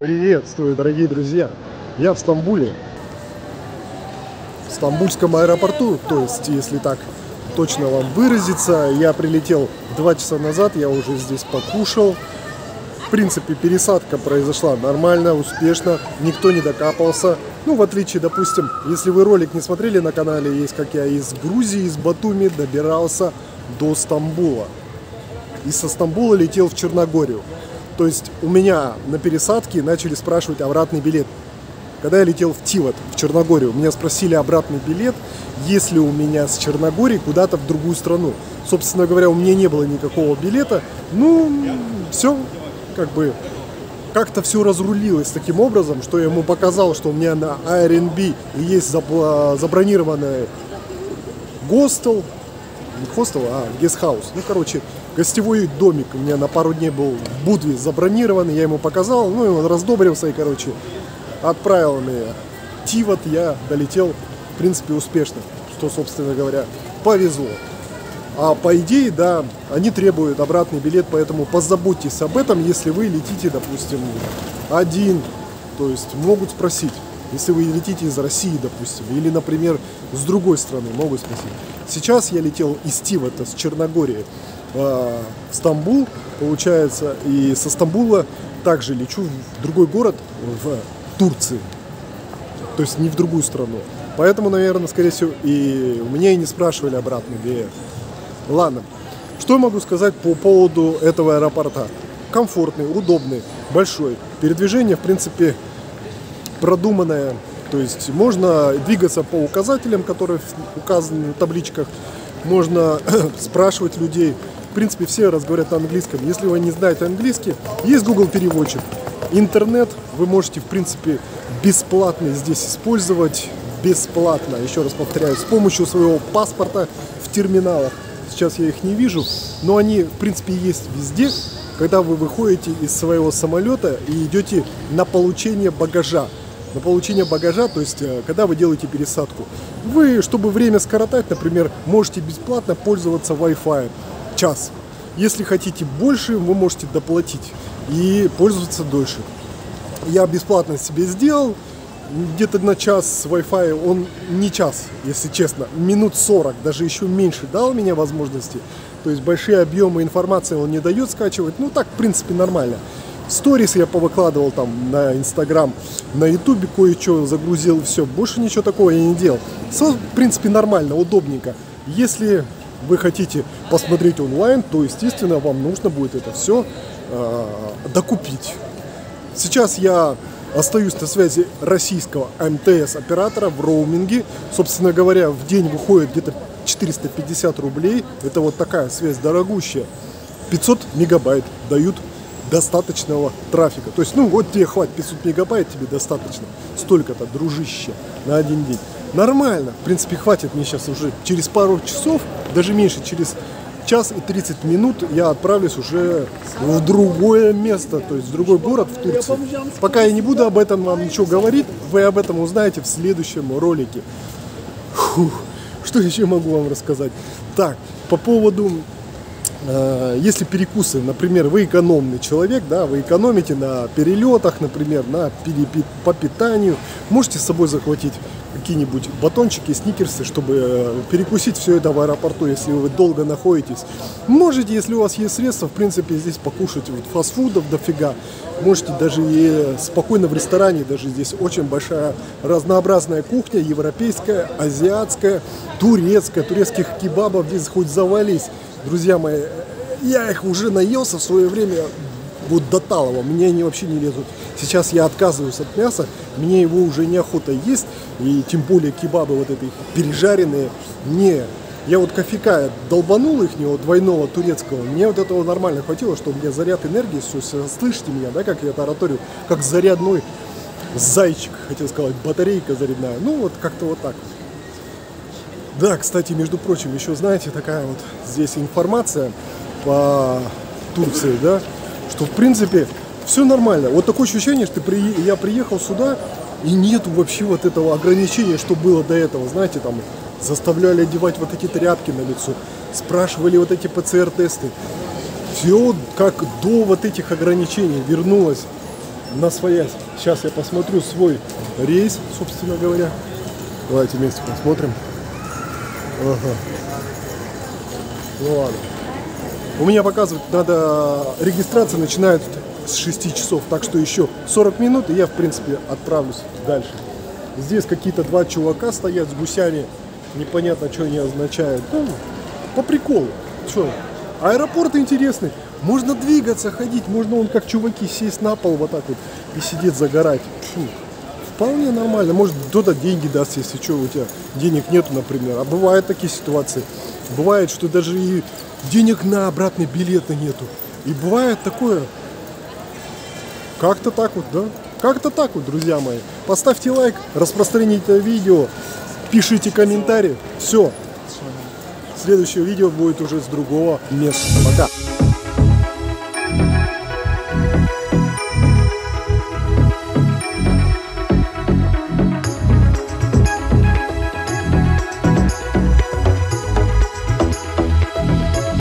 Приветствую, дорогие друзья! Я в Стамбуле, в Стамбульском аэропорту, то есть, если так точно вам выразиться, я прилетел два часа назад, я уже здесь покушал. В принципе, пересадка произошла нормально, успешно, никто не докапался. Ну, в отличие, допустим, если вы ролик не смотрели на канале, есть как я из Грузии, из Батуми добирался до Стамбула. И со Стамбула летел в Черногорию. То есть у меня на пересадке начали спрашивать обратный билет. Когда я летел в Тивот, в Черногорию, меня спросили обратный билет, если у меня с Черногории куда-то в другую страну. Собственно говоря, у меня не было никакого билета. Ну, все, как бы, как-то все разрулилось таким образом, что я ему показал, что у меня на Airbnb есть забронированный гостел, не хостел, а гестхаус. Ну, короче, гостевой домик у меня на пару дней был в Будве забронированный, я ему показал, ну и он раздобрился и, короче, отправил меня. Тивот я долетел, в принципе, успешно, что, собственно говоря, повезло. А по идее, да, они требуют обратный билет, поэтому позаботьтесь об этом, если вы летите, допустим, один. То есть могут спросить, если вы летите из России, допустим, или, например, с другой страны, могут спросить. Сейчас я летел из Тивота, с Черногории, в Стамбул, получается, и со Стамбула также лечу в другой город, в Турции. То есть не в другую страну. Поэтому, наверное, скорее всего, и у меня и не спрашивали обратный билет. Ладно. Что я могу сказать по поводу этого аэропорта? Комфортный, удобный, большой. Передвижение, в принципе, продуманное. То есть можно двигаться по указателям, которые указаны на табличках. Можно спрашивать людей. В принципе, все разговаривают на английском. Если вы не знаете английский, есть Google переводчик. Интернет вы можете, в принципе, бесплатно здесь использовать. Бесплатно, еще раз повторяю, с помощью своего паспорта в терминалах. Сейчас я их не вижу, но они, в принципе, есть везде. Когда вы выходите из своего самолета и идете на получение багажа. На получение багажа, то есть, э, когда вы делаете пересадку. Вы, чтобы время скоротать, например, можете бесплатно пользоваться Wi-Fi час. Если хотите больше, вы можете доплатить и пользоваться дольше. Я бесплатно себе сделал, где-то на час Wi-Fi, он не час, если честно, минут 40, даже еще меньше дал мне возможности. То есть большие объемы информации он не дает скачивать. Ну так, в принципе, нормально. Сторис я повыкладывал там на Инстаграм, на Ютубе кое-что загрузил, все. Больше ничего такого я не делал. В принципе, нормально, удобненько. Если вы хотите посмотреть онлайн, то, естественно, вам нужно будет это все э, докупить. Сейчас я остаюсь на связи российского МТС оператора в роуминге. Собственно говоря, в день выходит где-то 450 рублей. Это вот такая связь дорогущая. 500 мегабайт дают достаточного трафика. То есть, ну, вот тебе хватит 500 мегабайт, тебе достаточно. Столько-то, дружище, на один день. Нормально. В принципе, хватит мне сейчас уже через пару часов, даже меньше, через час и 30 минут я отправлюсь уже в другое место, то есть в другой город в Турции. Пока я не буду об этом вам ничего говорить, вы об этом узнаете в следующем ролике. Фух, что еще могу вам рассказать? Так, по поводу если перекусы, например, вы экономный человек, да, вы экономите на перелетах, например, на по питанию, можете с собой захватить какие-нибудь батончики, сникерсы, чтобы э, перекусить все это в аэропорту, если вы долго находитесь. Можете, если у вас есть средства, в принципе, здесь покушать вот фастфудов дофига. Можете даже и спокойно в ресторане, даже здесь очень большая разнообразная кухня, европейская, азиатская, турецкая, турецких кебабов здесь хоть завались. Друзья мои, я их уже наелся в свое время вот до талого, мне они вообще не лезут. Сейчас я отказываюсь от мяса, мне его уже неохота есть, и тем более кебабы вот эти пережаренные. Не, я вот кофейка долбанул их, двойного турецкого, мне вот этого нормально хватило, чтобы у меня заряд энергии, слышите меня, да, как я тараторю, как зарядной зайчик, хотел сказать, батарейка зарядная, ну вот как-то вот так Да, кстати, между прочим, еще знаете, такая вот здесь информация по Турции, да, что в принципе все нормально. Вот такое ощущение, что при... я приехал сюда, и нету вообще вот этого ограничения, что было до этого. Знаете, там заставляли одевать вот эти тряпки на лицо, спрашивали вот эти ПЦР-тесты. Все как до вот этих ограничений вернулось. на своясь. Сейчас я посмотрю свой рейс, собственно говоря. Давайте вместе посмотрим. Ага. Ну ладно. У меня показывает, надо регистрация начинается с 6 часов, так что еще 40 минут, и я, в принципе, отправлюсь дальше. Здесь какие-то два чувака стоят с гусями, непонятно, что они означают. Ну, по приколу. Что? Аэропорт интересный. Можно двигаться, ходить, можно он как чуваки сесть на пол вот так вот и сидеть загорать. Фу. Вполне нормально. Может кто-то деньги даст, если что, у тебя денег нету, например. А бывают такие ситуации. Бывает, что даже и денег на обратный билет нету. И бывает такое. Как-то так вот, да? Как-то так вот, друзья мои. Поставьте лайк, распространите это видео, пишите комментарии. Все. Следующее видео будет уже с другого места. Пока.